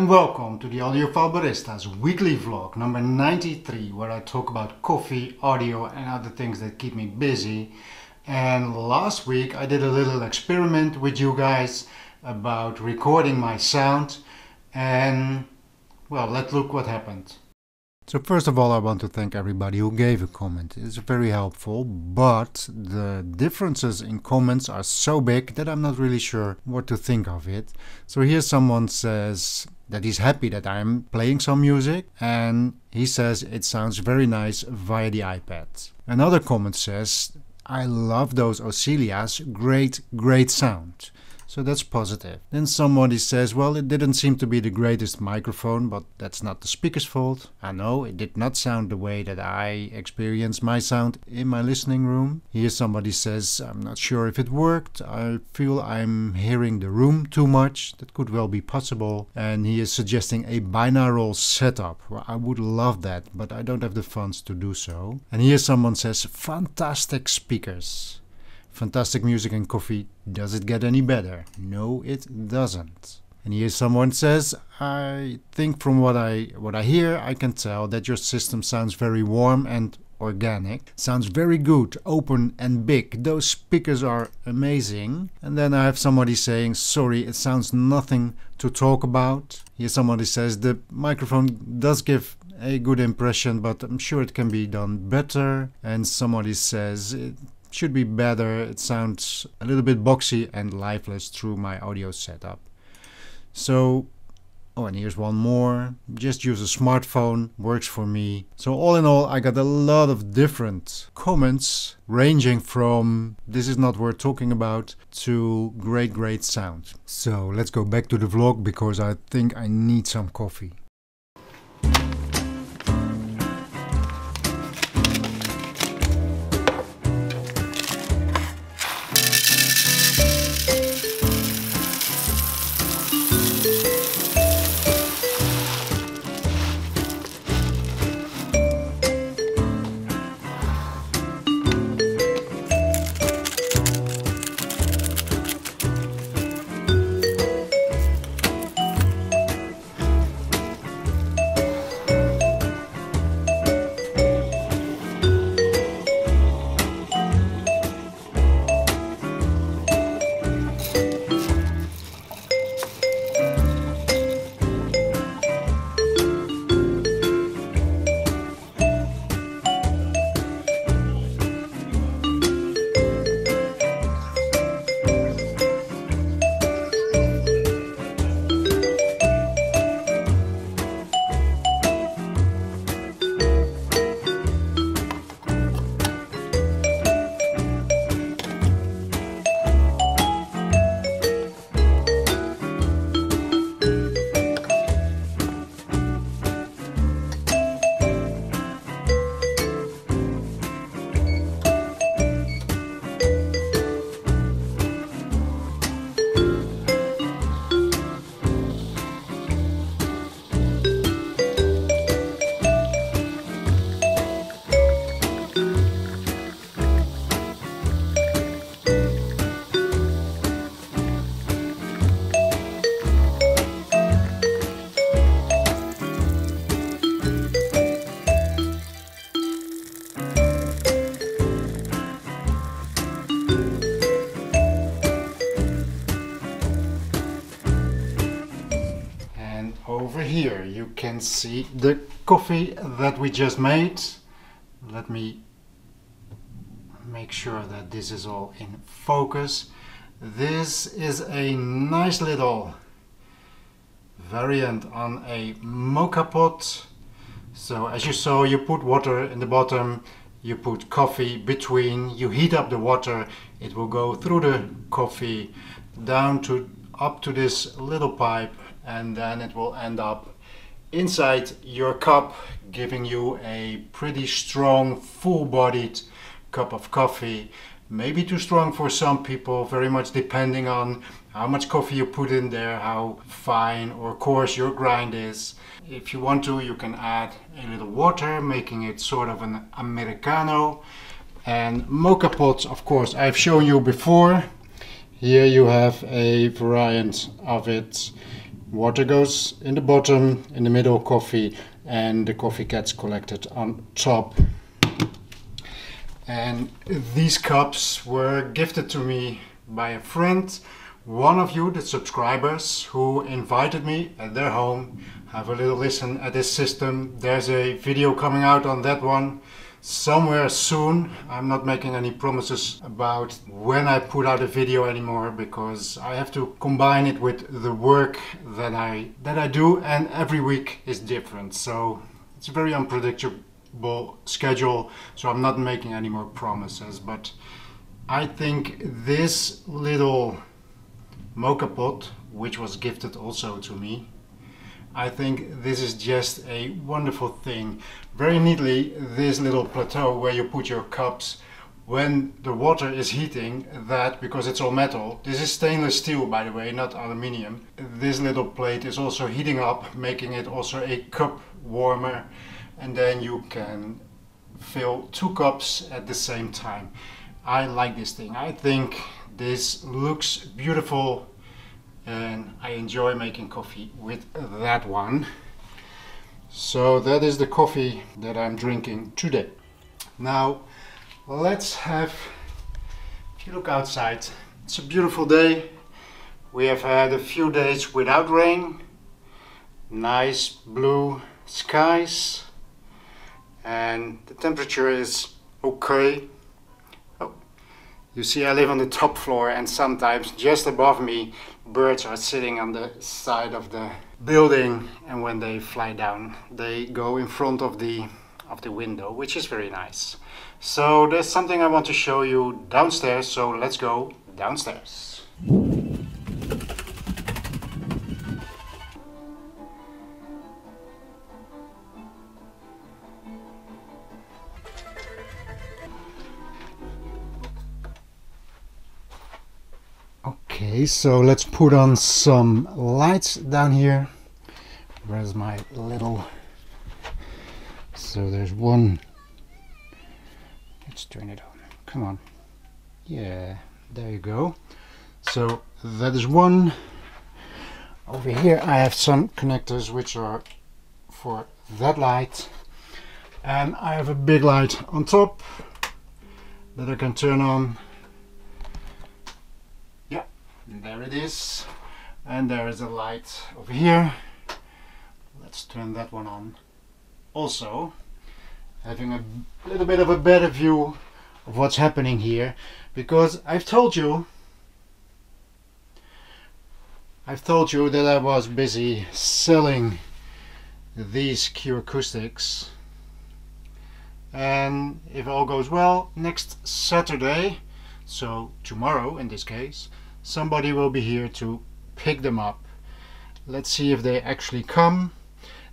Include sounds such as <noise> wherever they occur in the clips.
and welcome to the Audiophile Baristas weekly vlog number 93 where I talk about coffee, audio and other things that keep me busy. And last week I did a little experiment with you guys about recording my sound and well let's look what happened. So first of all, I want to thank everybody who gave a comment. It's very helpful, but the differences in comments are so big that I'm not really sure what to think of it. So here someone says that he's happy that I'm playing some music and he says it sounds very nice via the iPad. Another comment says, I love those Oscillias, great, great sound. So that's positive. Then somebody says, well, it didn't seem to be the greatest microphone, but that's not the speaker's fault. I know it did not sound the way that I experienced my sound in my listening room. Here somebody says, I'm not sure if it worked. I feel I'm hearing the room too much. That could well be possible. And he is suggesting a binaural setup. Well, I would love that, but I don't have the funds to do so. And here someone says, fantastic speakers. Fantastic music and coffee. Does it get any better? No, it doesn't. And here someone says, I think from what I what I hear, I can tell that your system sounds very warm and organic. Sounds very good, open and big. Those speakers are amazing. And then I have somebody saying, sorry, it sounds nothing to talk about. Here somebody says the microphone does give a good impression, but I'm sure it can be done better. And somebody says it should be better. It sounds a little bit boxy and lifeless through my audio setup. So, oh, and here's one more. Just use a smartphone, works for me. So, all in all, I got a lot of different comments ranging from this is not worth talking about to great, great sound. So, let's go back to the vlog because I think I need some coffee. Over here. You can see the coffee that we just made. Let me make sure that this is all in focus. This is a nice little variant on a moka pot. So as you saw you put water in the bottom you put coffee between you heat up the water it will go through the coffee down to up to this little pipe and then it will end up inside your cup giving you a pretty strong full-bodied cup of coffee. Maybe too strong for some people very much depending on how much coffee you put in there how fine or coarse your grind is. If you want to you can add a little water making it sort of an americano. And moka pots of course I've shown you before. Here you have a variant of it Water goes in the bottom, in the middle coffee, and the coffee gets collected on top. And these cups were gifted to me by a friend, one of you, the subscribers, who invited me at their home. Have a little listen at this system. There's a video coming out on that one somewhere soon. I'm not making any promises about when I put out a video anymore because I have to combine it with the work that I that I do and every week is different. So it's a very unpredictable schedule, so I'm not making any more promises, but I think this little moka pot, which was gifted also to me, I think this is just a wonderful thing. Very neatly, this little plateau where you put your cups when the water is heating that because it's all metal this is stainless steel by the way not aluminium this little plate is also heating up making it also a cup warmer and then you can fill two cups at the same time I like this thing I think this looks beautiful and I enjoy making coffee with that one. So that is the coffee that I'm drinking today. Now let's have, if you look outside, it's a beautiful day. We have had a few days without rain, nice blue skies and the temperature is okay. You see I live on the top floor and sometimes just above me birds are sitting on the side of the building and when they fly down they go in front of the of the window which is very nice. So there's something I want to show you downstairs so let's go downstairs Okay, so let's put on some lights down here. Where's my little... So there's one... Let's turn it on. Come on. Yeah, there you go. So that is one. Over here I have some connectors which are for that light. And I have a big light on top that I can turn on and there it is. And there is a light over here. Let's turn that one on. Also having a little bit of a better view of what's happening here. Because I've told you I've told you that I was busy selling these Q acoustics. And if all goes well next Saturday so tomorrow in this case somebody will be here to pick them up. Let's see if they actually come.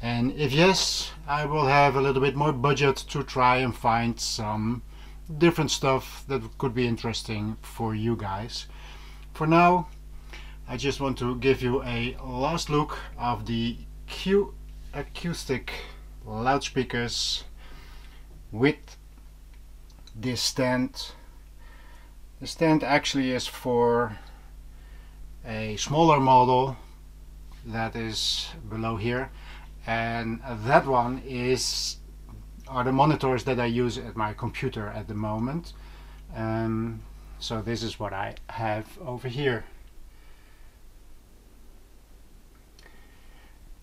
And if yes I will have a little bit more budget to try and find some different stuff that could be interesting for you guys. For now I just want to give you a last look of the Q acoustic loudspeakers with this stand. The stand actually is for a smaller model that is below here. And that one is are the monitors that I use at my computer at the moment. Um, so this is what I have over here.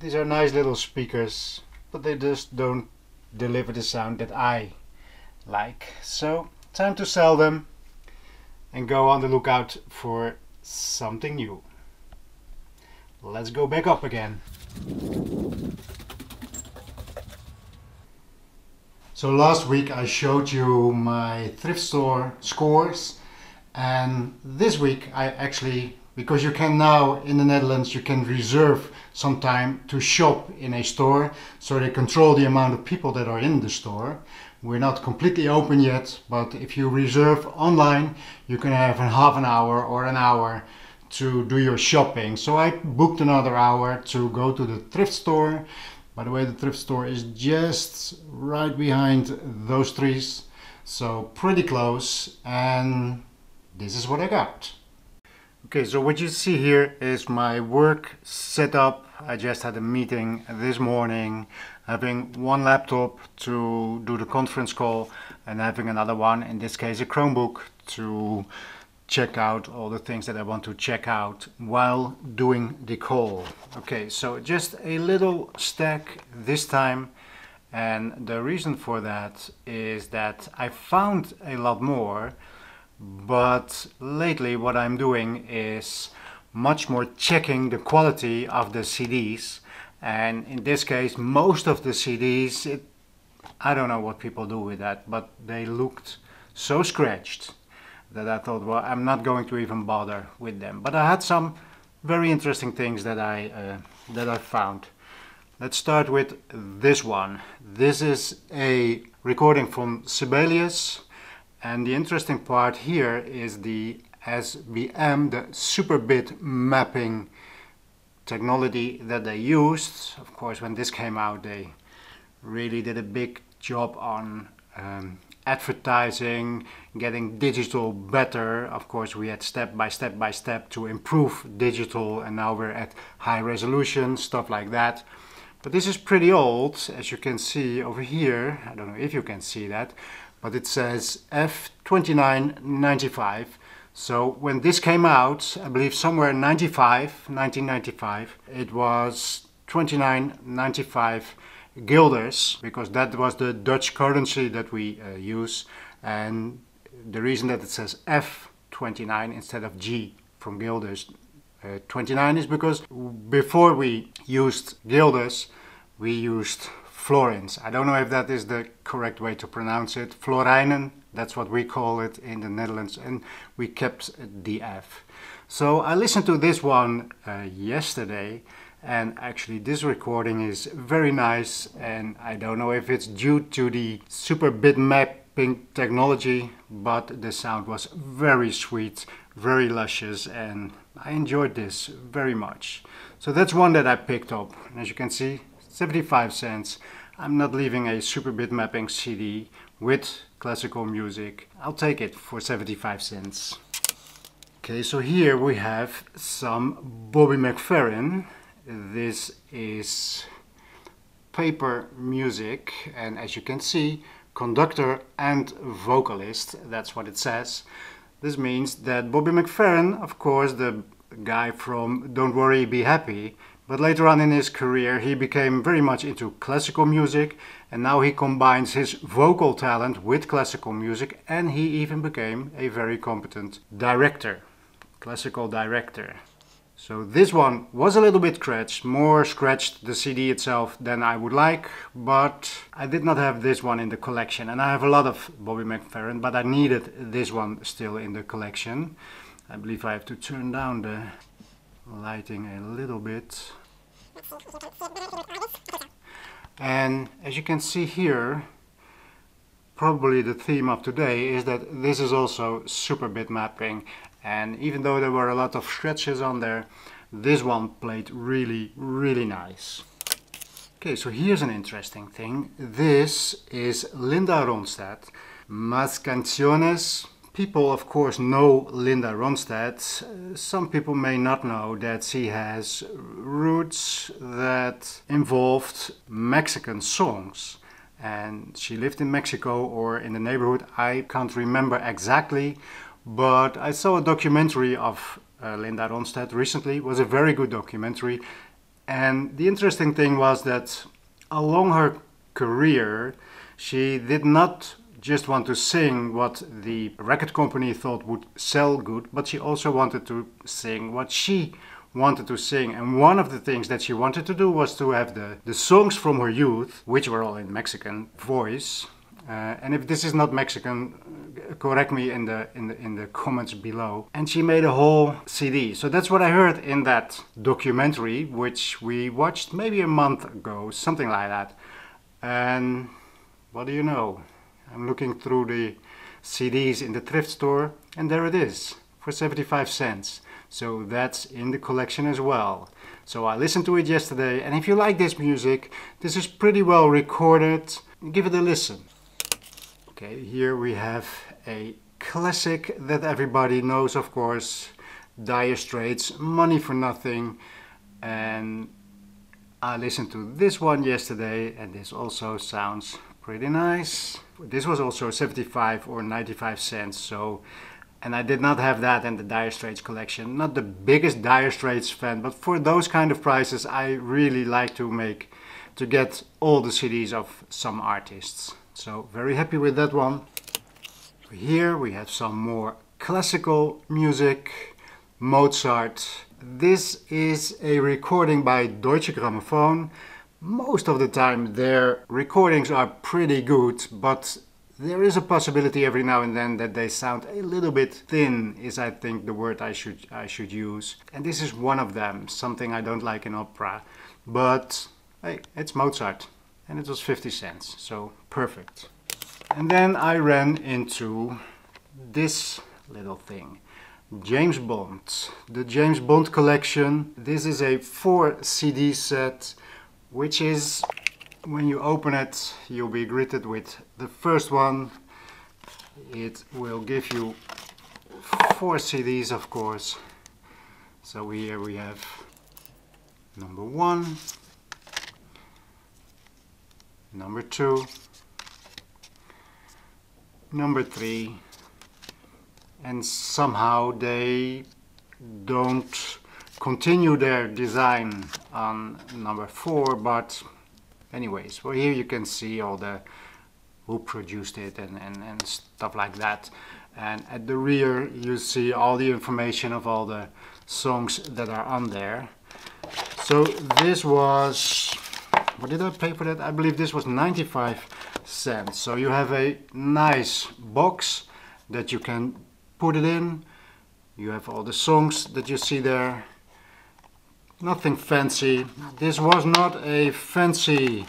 These are nice little speakers but they just don't deliver the sound that I like. So time to sell them and go on the lookout for something new. Let's go back up again. So last week I showed you my thrift store scores and this week I actually because you can now in the Netherlands you can reserve some time to shop in a store so they control the amount of people that are in the store we're not completely open yet, but if you reserve online, you can have a half an hour or an hour to do your shopping. So I booked another hour to go to the thrift store. By the way, the thrift store is just right behind those trees. So pretty close and this is what I got. Okay, so what you see here is my work setup. I just had a meeting this morning, having one laptop to do the conference call and having another one, in this case a Chromebook, to check out all the things that I want to check out while doing the call. Okay, so just a little stack this time. And the reason for that is that I found a lot more but lately what I'm doing is much more checking the quality of the CDs and in this case most of the CDs it, I don't know what people do with that but they looked so scratched that I thought well I'm not going to even bother with them. But I had some very interesting things that I uh, that I found. Let's start with this one. This is a recording from Sibelius and the interesting part here is the SBM, the super bit mapping technology that they used. Of course, when this came out, they really did a big job on um, advertising, getting digital better. Of course, we had step by step by step to improve digital, and now we're at high resolution, stuff like that. But this is pretty old, as you can see over here. I don't know if you can see that but it says F2995. So when this came out, I believe somewhere in 95, 1995, it was 2995 guilders because that was the Dutch currency that we uh, use and the reason that it says F29 instead of G from guilders uh, 29 is because before we used guilders we used florins. I don't know if that is the correct way to pronounce it. Florijnen, that's what we call it in the Netherlands, and we kept the F. So I listened to this one uh, yesterday, and actually this recording is very nice, and I don't know if it's due to the super bit mapping technology, but the sound was very sweet, very luscious, and I enjoyed this very much. So that's one that I picked up. And as you can see, 75 cents. I'm not leaving a super bit mapping CD with classical music. I'll take it for 75 cents. Okay, so here we have some Bobby McFerrin. This is paper music and as you can see conductor and vocalist that's what it says this means that Bobby McFerrin of course the guy from Don't Worry Be Happy but later on in his career he became very much into classical music and now he combines his vocal talent with classical music and he even became a very competent director, classical director. So this one was a little bit scratched, more scratched the CD itself than I would like, but I did not have this one in the collection. And I have a lot of Bobby McFerrin, but I needed this one still in the collection. I believe I have to turn down the lighting a little bit. And as you can see here, probably the theme of today is that this is also super bit mapping. And even though there were a lot of stretches on there, this one played really, really nice. Okay, so here's an interesting thing. This is Linda Ronstadt, Más Canciones People, of course, know Linda Ronstadt. Some people may not know that she has roots that involved Mexican songs. And she lived in Mexico or in the neighborhood. I can't remember exactly, but I saw a documentary of uh, Linda Ronstadt recently. It was a very good documentary. And the interesting thing was that along her career, she did not just want to sing what the record company thought would sell good, but she also wanted to sing what she wanted to sing. And one of the things that she wanted to do was to have the, the songs from her youth, which were all in Mexican voice. Uh, and if this is not Mexican, correct me in the, in the in the comments below. And she made a whole CD. So that's what I heard in that documentary, which we watched maybe a month ago, something like that. And what do you know? I'm looking through the CDs in the thrift store and there it is for 75 cents. So that's in the collection as well. So I listened to it yesterday and if you like this music, this is pretty well recorded. Give it a listen. Okay, here we have a classic that everybody knows of course. Dire Straits, Money for Nothing, and I listened to this one yesterday, and this also sounds pretty nice. This was also 75 or 95 cents, so and I did not have that in the Dire Straits collection. Not the biggest Dire Straits fan, but for those kind of prices, I really like to make to get all the CDs of some artists. So very happy with that one. Here we have some more classical music, Mozart. This is a recording by Deutsche Grammophon. Most of the time their recordings are pretty good, but there is a possibility every now and then that they sound a little bit thin is I think the word I should I should use. And this is one of them, something I don't like in opera. But hey, it's Mozart and it was 50 cents, so perfect. And then I ran into this little thing. James Bond, the James Bond collection. This is a four CD set, which is, when you open it, you'll be greeted with the first one. It will give you four CDs, of course. So here we have number one, number two, number three and somehow they don't continue their design on number four but anyways well here you can see all the who produced it and, and, and stuff like that and at the rear you see all the information of all the songs that are on there so this was what did I pay for that? I believe this was 95 cents. So you have a nice box that you can put it in. You have all the songs that you see there. Nothing fancy. This was not a fancy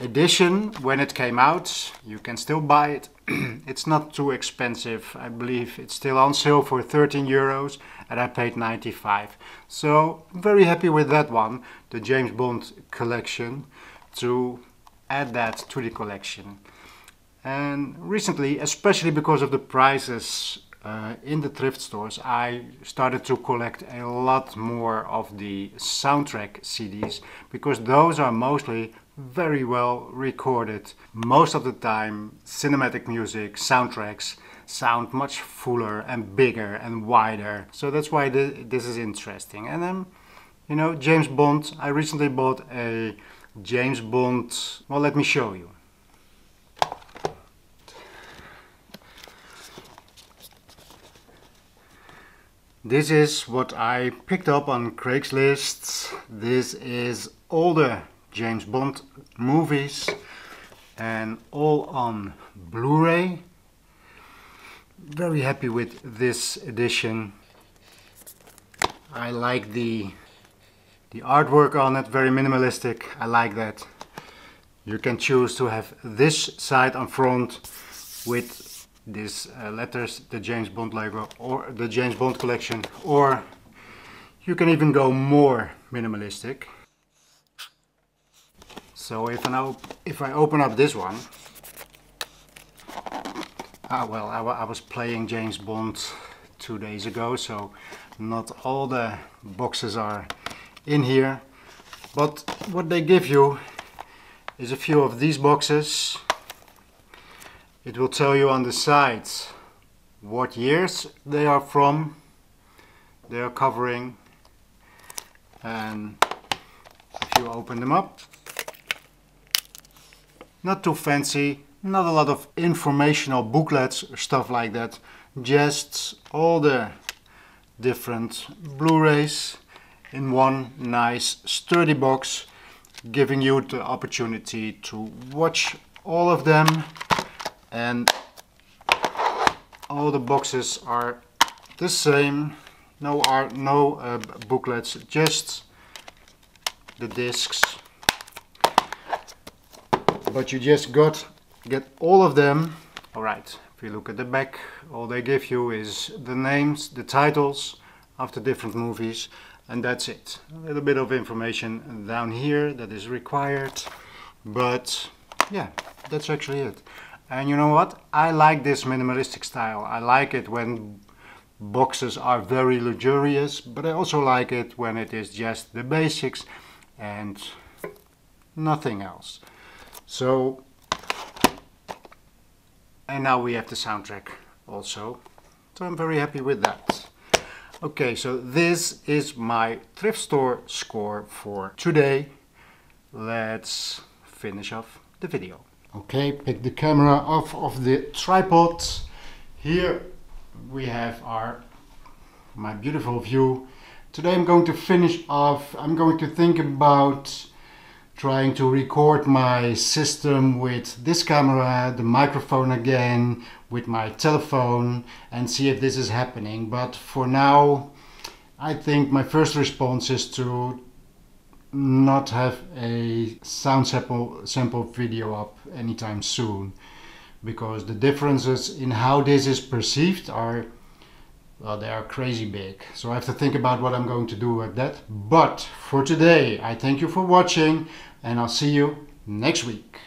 edition when it came out. You can still buy it. <clears throat> it's not too expensive. I believe it's still on sale for 13 euros and I paid 95. So very happy with that one, the James Bond collection, to add that to the collection. And recently, especially because of the prices uh, in the thrift stores, I started to collect a lot more of the soundtrack CDs because those are mostly very well recorded. Most of the time, cinematic music, soundtracks, sound much fuller and bigger and wider. So that's why this is interesting. And then, you know, James Bond, I recently bought a James Bond, well let me show you. This is what I picked up on Craigslist. This is all the James Bond movies and all on Blu-ray very happy with this edition. I like the the artwork on it, very minimalistic. I like that. You can choose to have this side on front with these uh, letters, the James Bond logo or the James Bond collection, or you can even go more minimalistic. So if I now if I open up this one, Ah, well, I, I, was playing James Bond two days ago, so not all the boxes are in here. But what they give you is a few of these boxes. It will tell you on the sides what years they are from, they are covering, and if you open them up, not too fancy, not a lot of informational booklets, or stuff like that. Just all the different Blu-rays in one nice sturdy box, giving you the opportunity to watch all of them. And all the boxes are the same. No art, no uh, booklets, just the discs. But you just got get all of them. All right, if you look at the back, all they give you is the names, the titles of the different movies, and that's it. A little bit of information down here that is required, but yeah, that's actually it. And you know what? I like this minimalistic style. I like it when boxes are very luxurious, but I also like it when it is just the basics and nothing else. So, and now we have the soundtrack also. So I'm very happy with that. Okay, so this is my thrift store score for today. Let's finish off the video. Okay, pick the camera off of the tripod. Here we have our my beautiful view. Today I'm going to finish off, I'm going to think about trying to record my system with this camera, the microphone again, with my telephone and see if this is happening. But for now, I think my first response is to not have a sound sample, sample video up anytime soon because the differences in how this is perceived are well, they are crazy big. So I have to think about what I'm going to do with that. But for today, I thank you for watching and I'll see you next week.